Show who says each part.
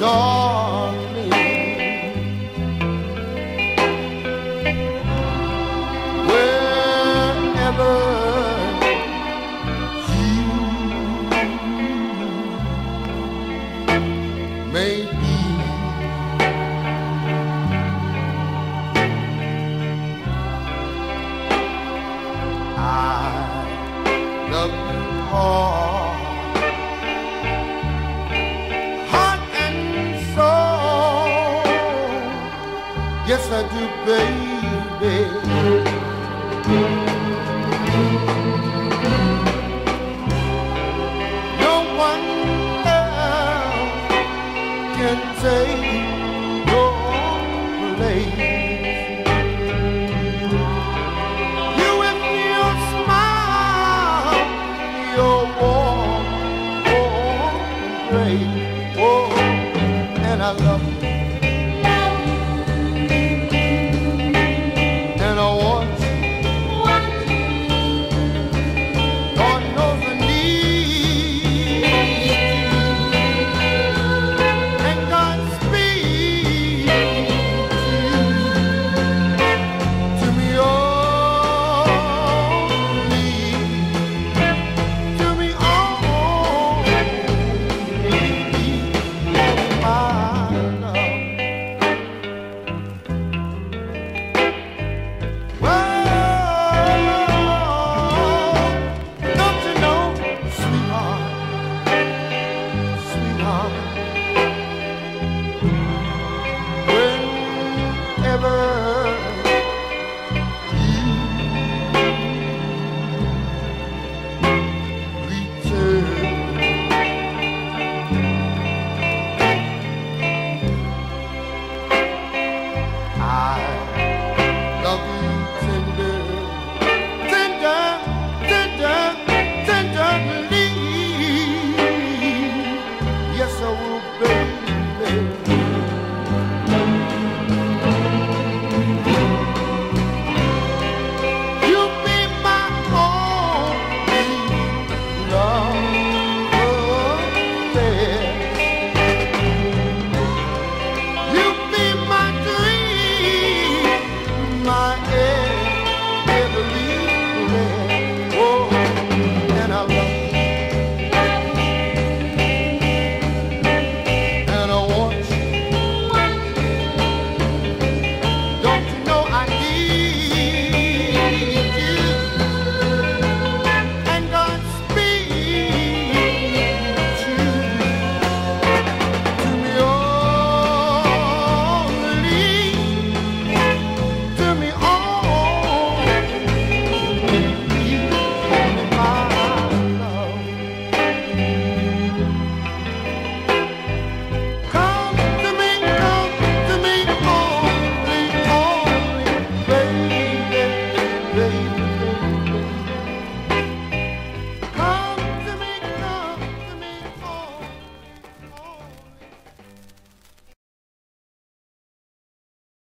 Speaker 1: darling. Wherever you may Yes, I do, baby. No one else can take your place. You with your smile, your. Oh, and I love you.